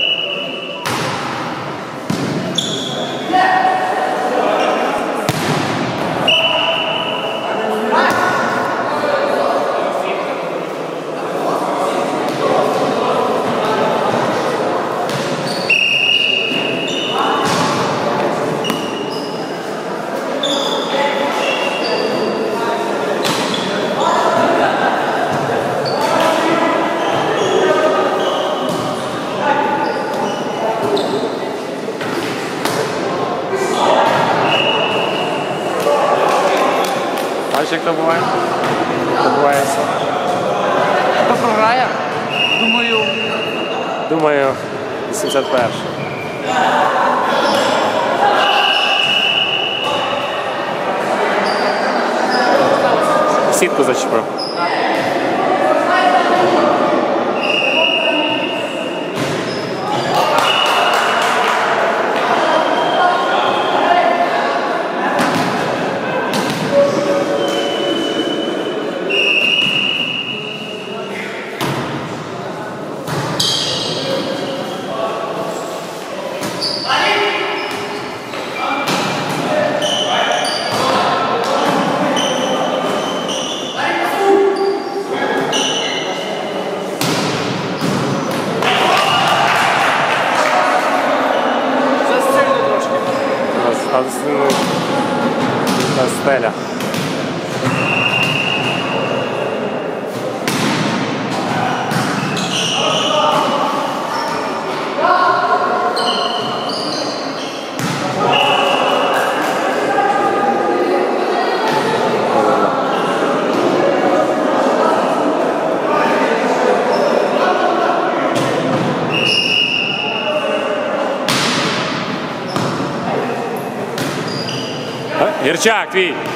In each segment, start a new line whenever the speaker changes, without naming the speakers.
you як то буває? Добувається.
Хто програє? Думаю,
Думаю, 81. Сітку зачепив. Ir čia aktyviai.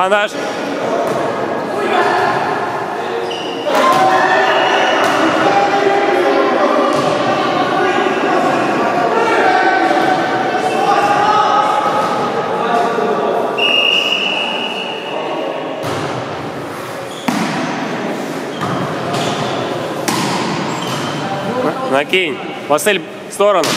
Бандаж. Накинь. Василь, в сторону.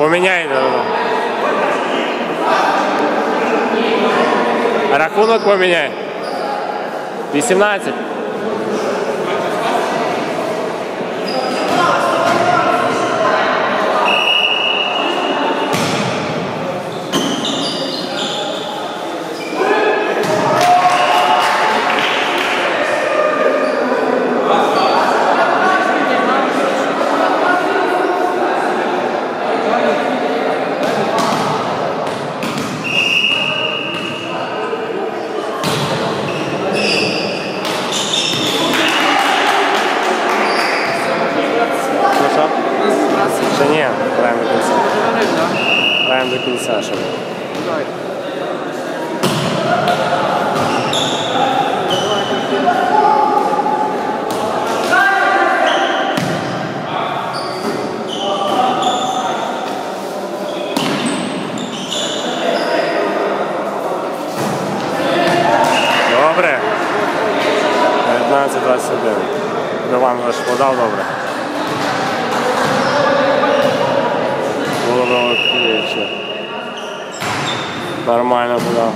Поміняй. да. Рахунок поміняй. 18. Ваш подав добре. Було. Нормально подав.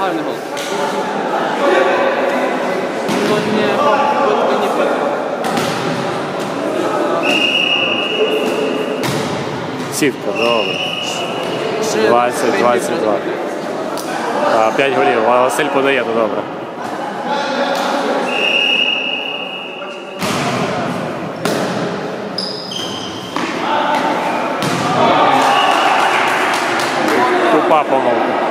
Гарний гол.
Сітка, добре.
Ще
20,
п'ять
22. А, 5 голів. А Василь подає, то добре. Тупа помилка.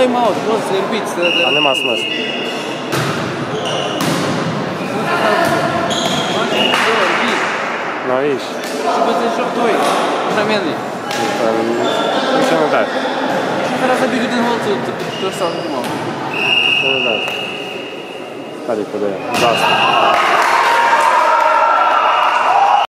time
out, bun
servit.
A nemás măs. No
iść. 72. Zamiennik. Musimy
tak. Teraz zabił jeden hol, to, to już sam nie
mogę. Musimy tak. Stary podaje. Zasnął.